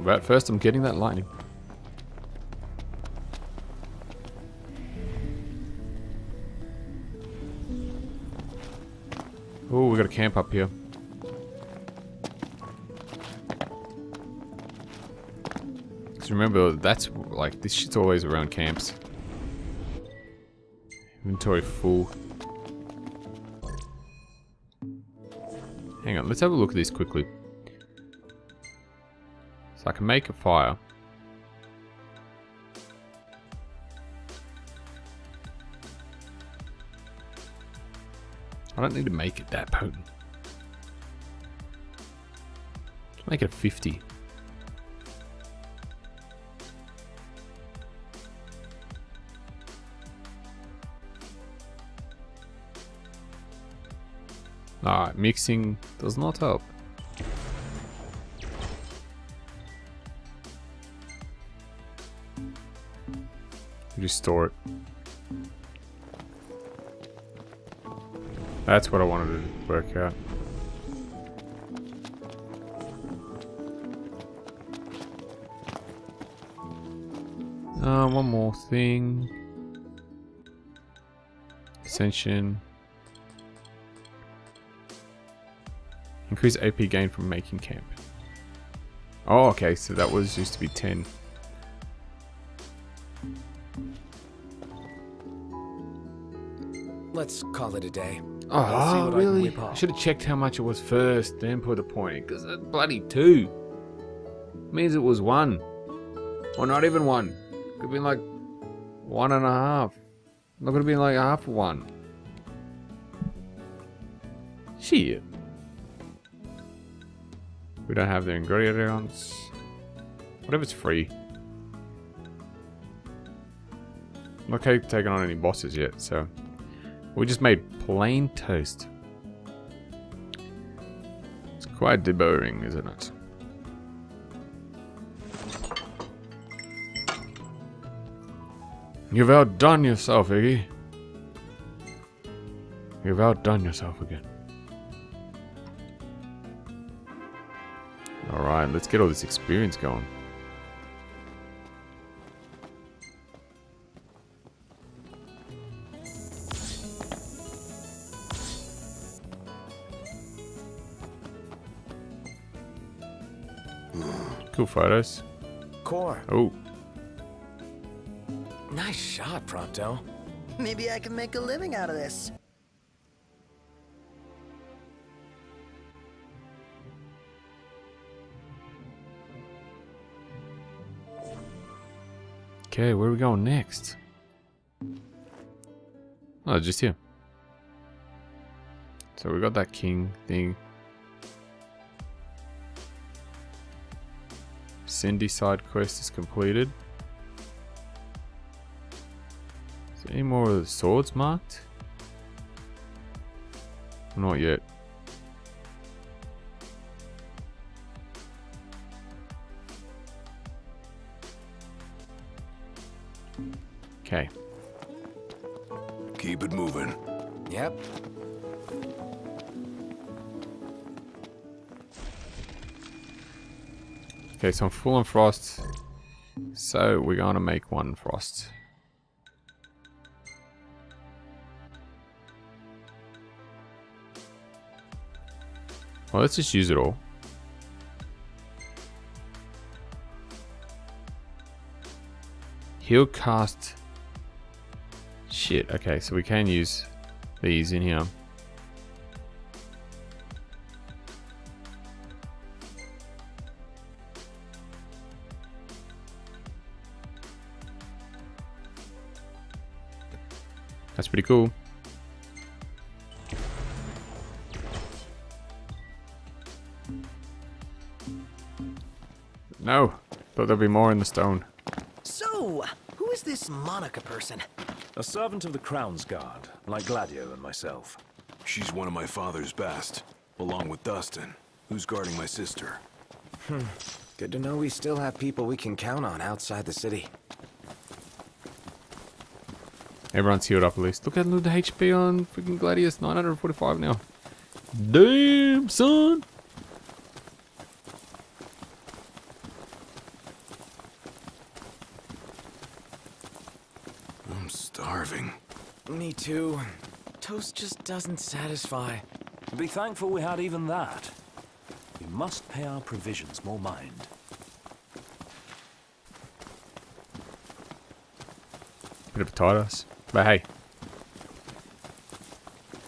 But first I'm getting that lightning. Oh, we got a camp up here. Because remember, that's like, this shit's always around camps. Inventory full. Hang on, let's have a look at this quickly. I can make a fire. I don't need to make it that potent. Let's make it 50. Alright, mixing does not help. Restore it. That's what I wanted to work out. Uh, one more thing. Ascension. Increase AP gain from making camp. Oh, okay, so that was used to be 10. Let's call it a day. Oh, I really? whip I should have checked how much it was first, then put a point in, because it's bloody two. Means it was one. Or not even one. Could have been like one and a half. Not gonna be like half one. Shit. We don't have the ingredients. What if it's free? Not taking on any bosses yet, so we just made plain toast. It's quite deburring, isn't it? You've outdone yourself, Iggy. You've outdone yourself again. Alright, let's get all this experience going. Cool photos. Core. Oh, Nice shot, Prompto. Maybe I can make a living out of this. okay, where are we going next? Oh, just here. So we got that king thing. Cindy side quest is completed. Is there any more of the swords marked? Not yet. Okay. Keep it moving. Yep. Okay, so I'm full on frost. So we're gonna make one frost. Well, let's just use it all. He'll cast... Shit, okay, so we can use these in here. That's pretty cool. No, thought there'd be more in the stone. So, who is this Monica person? A servant of the Crown's Guard, like Gladio and myself. She's one of my father's best, along with Dustin, who's guarding my sister. Hmm. Good to know we still have people we can count on outside the city. Everyone's healed up at least. Look at the HP on freaking Gladius, 945 now. Damn, son! I'm starving. Me too. Toast just doesn't satisfy. Be thankful we had even that. We must pay our provisions more mind. Bit of a tight ass. But hey.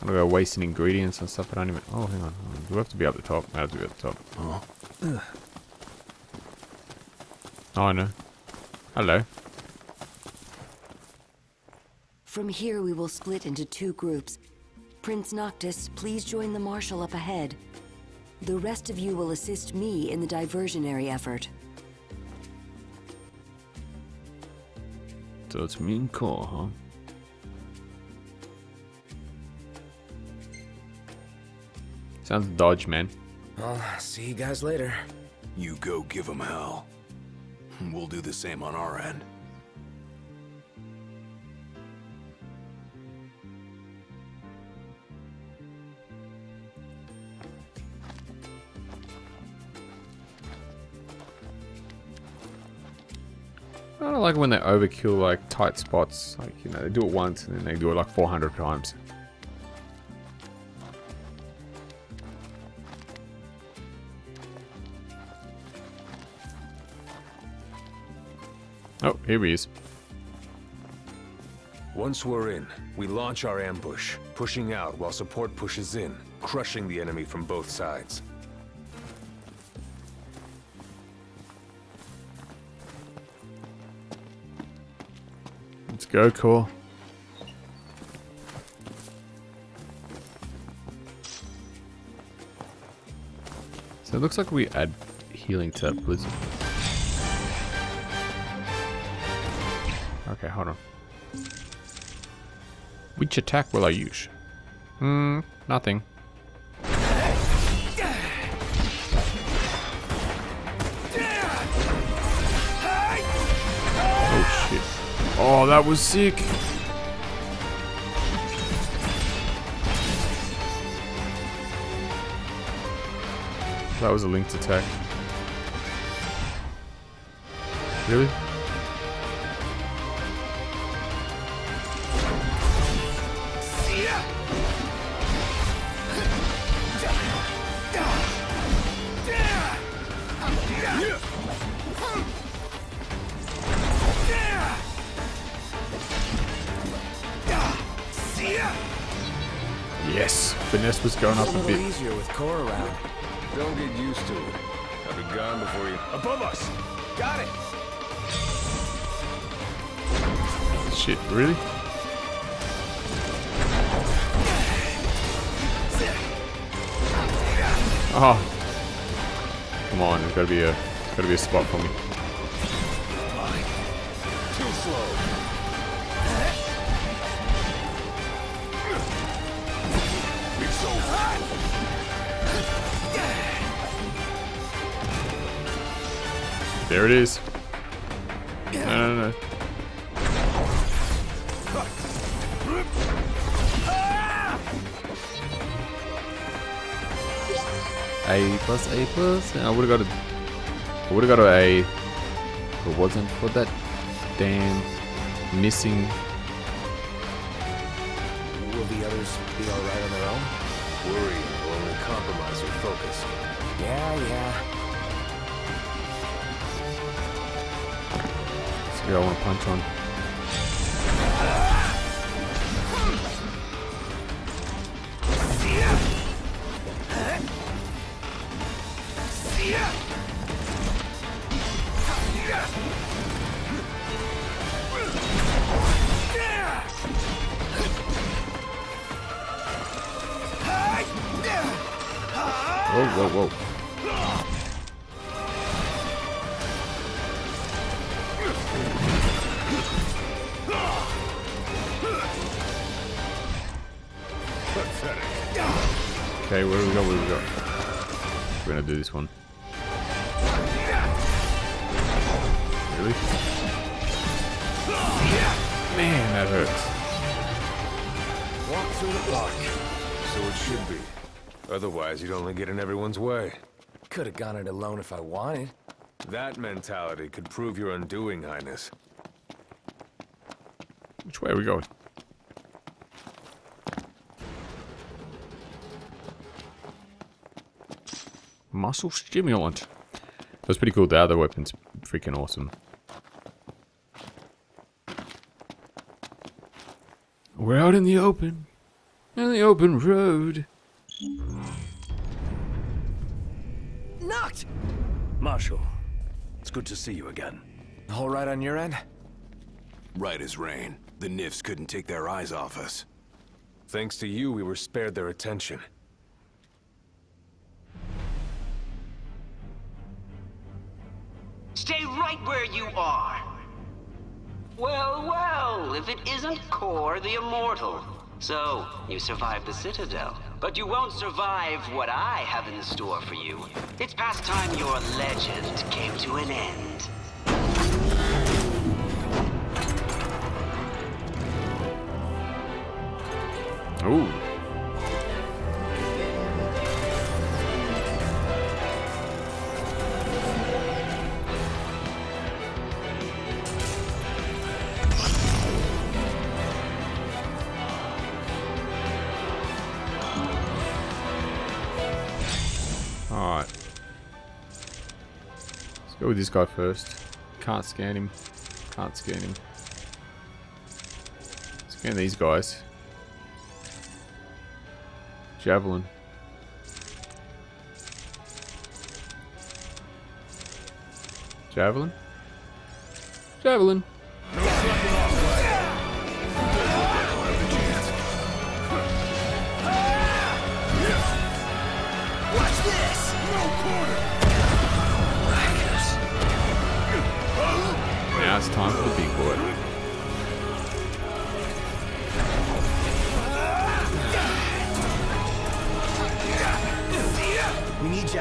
I'm gonna go wasting ingredients and stuff I don't even... Oh, hang on. Do we have to be up the top? I have to be up the top. Oh, Oh, no. Hello. From here, we will split into two groups. Prince Noctis, please join the Marshal up ahead. The rest of you will assist me in the diversionary effort. So it's me and Cor, huh? Sounds dodge, man. I'll see you guys later. you go give 'em hell. We'll do the same on our end. I don't like when they overkill like tight spots. Like, you know, they do it once and then they do it like 400 times. Oh, here he is. Once we're in, we launch our ambush, pushing out while support pushes in, crushing the enemy from both sides. Let's go, Cor. So it looks like we add healing to that blizzard. Okay, hold on. Which attack will I use? Hmm, nothing. Oh shit. Oh, that was sick. That was a linked attack. Really? Yes, finesse was going up A a little bit. easier with Cor around. Don't get used to it. I'll be gone before you... Above us! Got it! Shit, really? Oh. Come on, there's gotta be a there's gotta be a spot for me. There it is. No, no, no. A plus A plus. I would have got a. I would have got a A. If it wasn't for that damn missing. Focus. Yeah, yeah. This guy I want to punch on. Okay, where do we go? Where do we go? We're gonna do this one. Really? Man, that hurts. Walk through the block. So it should be. Otherwise, you'd only get in everyone's way. Could have gone it alone if I wanted. That mentality could prove your undoing, Highness. Which way are we going? Muscle stimulant. That was pretty cool. The other weapon's freaking awesome. We're out in the open. In the open road. Knocked! Marshal, it's good to see you again. All right on your end? Right as rain. The Nifs couldn't take their eyes off us. Thanks to you, we were spared their attention. Right where you are. Well, well, if it isn't Cor the Immortal. So, you survived the Citadel. But you won't survive what I have in store for you. It's past time your legend came to an end. With this guy first. Can't scan him. Can't scan him. Scan these guys. Javelin. Javelin? Javelin.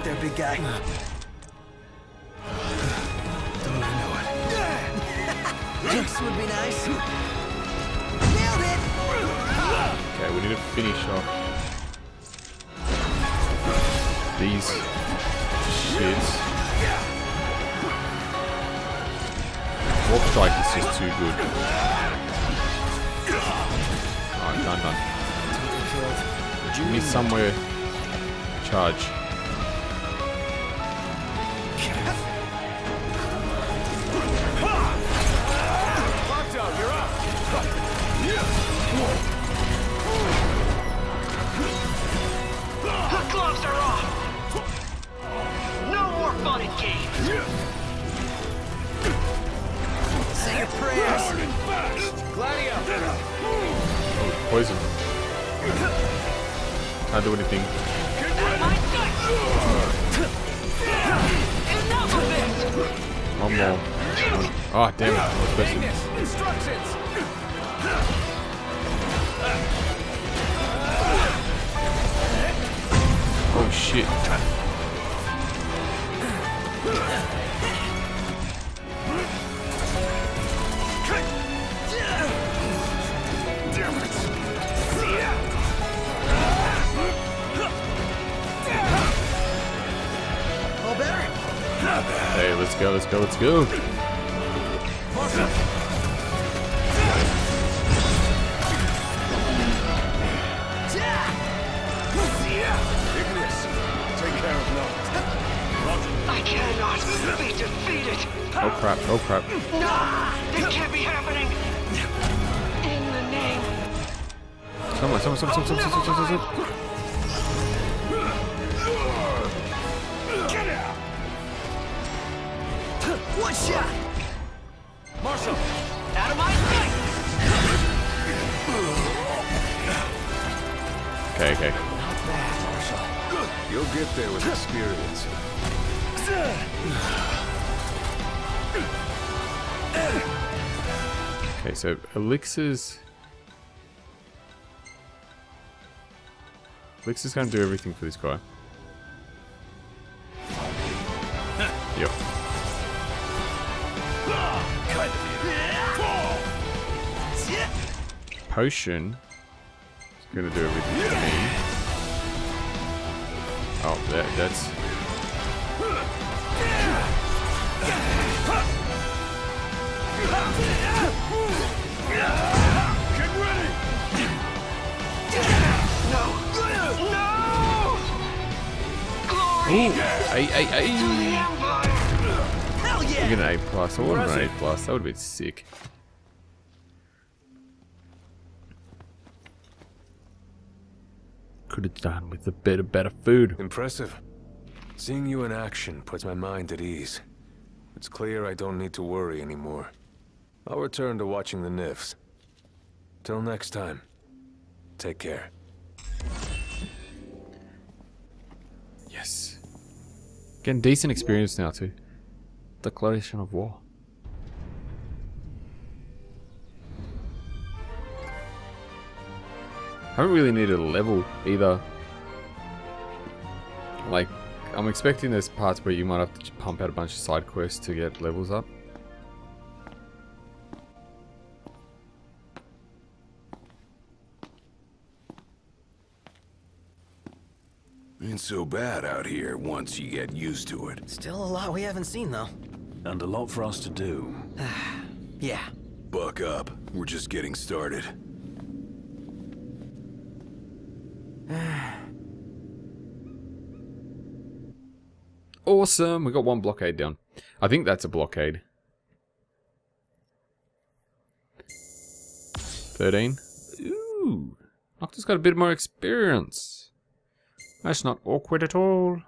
Out there, big guy. Jinx would be nice. Nailed it! Okay, we need to finish off these shits. Warp strike is just too good. Alright, done, done. Me somewhere charge. Gloves are off! No more fun and games! Say your prayers. Poison. Can't do anything. Enough of! One more. Oh, damn it. I Oh, shit. Hey, let's go, let's go, let's go. Oh, crap. Oh, crap. It can't be happening! In the name Someone, someone, someone, someone, someone, someone, someone, someone. One shot! out of my sight! Okay, okay. You'll get there with experience. So elixirs. Elixir's gonna do everything for this guy. Yep. Potion is gonna do everything for me. Oh, that, that's. Get! Ooh, I, I, I. Hell yeah! An A plus. I want an A plus. That would be sick. Could have done with a bit of better food. Impressive. Seeing you in action puts my mind at ease. It's clear I don't need to worry anymore. I'll return to watching the NIFs. Till next time, take care. Yes. Getting decent experience now too. Declaration of war. I haven't really needed a level either. Like, I'm expecting there's parts where you might have to pump out a bunch of side quests to get levels up. So bad out here once you get used to it. Still a lot we haven't seen, though. And a lot for us to do. Yeah. Buck up. We're just getting started. Awesome, we got one blockade down. I think that's a blockade. 13. Ooh, Noctis got a bit more experience. That's not awkward at all.